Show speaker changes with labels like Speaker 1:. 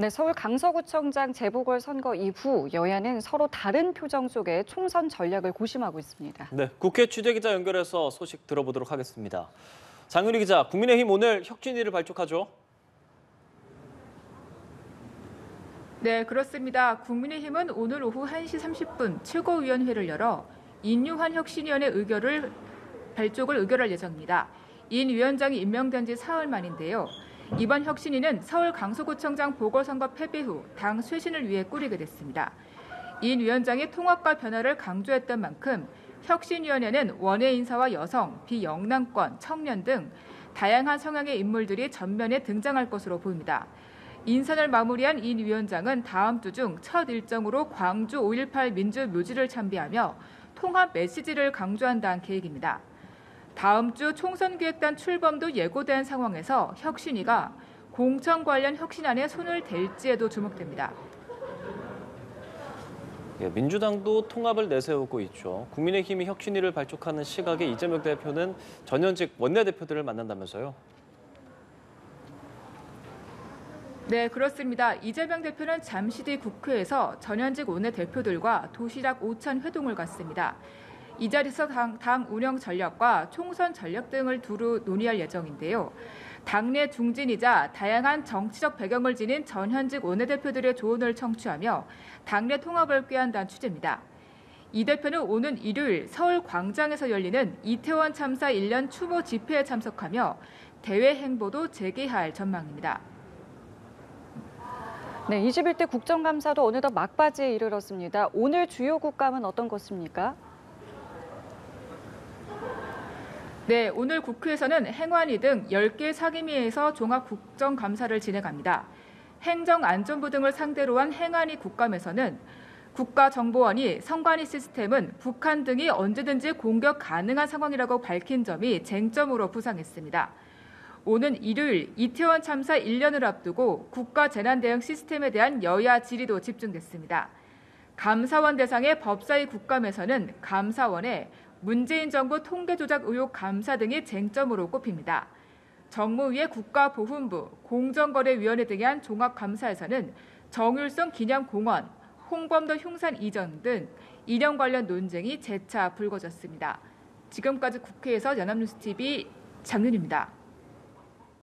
Speaker 1: 네, 서울 강서구청장 재보궐선거 이후 여야는 서로 다른 표정 속에 총선 전략을 고심하고 있습니다.
Speaker 2: 네, 국회 취재기자 연결해서 소식 들어보도록 하겠습니다. 장윤희 기자, 국민의힘 오늘 혁신위를 발족하죠?
Speaker 3: 네, 그렇습니다. 국민의힘은 오늘 오후 1시 30분 최고위원회를 열어 인유한 혁신위원회 의결을 발족을 의결할 예정입니다. 인 위원장이 임명된 지 사흘 만인데요. 이번 혁신위는 서울 강서구청장 보궐선거 패배 후 당 쇄신을 위해 꾸리게 됐습니다. 인 위원장이 통합과 변화를 강조했던 만큼 혁신위원회는 원외 인사와 여성, 비영남권, 청년 등 다양한 성향의 인물들이 전면에 등장할 것으로 보입니다. 인선을 마무리한 인 위원장은 다음 주 중 첫 일정으로 광주 5.18 민주 묘지를 참배하며 통합 메시지를 강조한다는 계획입니다. 다음 주 총선 기획단 출범도 예고된 상황에서 혁신위가 공천 관련 혁신안에 손을 댈지에도 주목됩니다.
Speaker 2: 예, 민주당도 통합을 내세우고 있죠. 국민의힘이 혁신위를 발족하는 시각에 이재명 대표는 전현직 원내대표들을 만난다면서요?
Speaker 3: 네, 그렇습니다. 이재명 대표는 잠시 뒤 국회에서 전현직 원내대표들과 도시락 오찬 회동을 갖습니다. 이 자리에서 당, 당 운영 전략과 총선 전략 등을 두루 논의할 예정인데요. 당내 중진이자 다양한 정치적 배경을 지닌 전현직 원내대표들의 조언을 청취하며 당내 통합을 꾀한다는 취재입니다. 이 대표는 오는 일요일 서울 광장에서 열리는 이태원 참사 1년 추모 집회에 참석하며 대외 행보도 재개할 전망입니다.
Speaker 1: 네, 21대 국정감사도 어느덧 막바지에 이르렀습니다. 오늘 주요 국감은 어떤 것입니까?
Speaker 3: 네, 오늘 국회에서는 행안위 등 10개 상임위에서 종합 국정감사를 진행합니다. 행정안전부 등을 상대로 한 행안위 국감에서는 국가정보원이 선관위 시스템은 북한 등이 언제든지 공격 가능한 상황이라고 밝힌 점이 쟁점으로 부상했습니다. 오는 일요일 이태원 참사 1년을 앞두고 국가재난대응 시스템에 대한 여야 질의도 집중됐습니다. 감사원 대상의 법사위 국감에서는 감사원에 문재인 정부 통계 조작 의혹 감사 등이 쟁점으로 꼽힙니다. 정무위의 국가보훈부, 공정거래위원회 등의 한 종합감사에서는 정율성 기념공원, 홍범도 흉산 이전 등 이념 관련 논쟁이 재차 불거졌습니다. 지금까지 국회에서 연합뉴스TV 장윤입니다.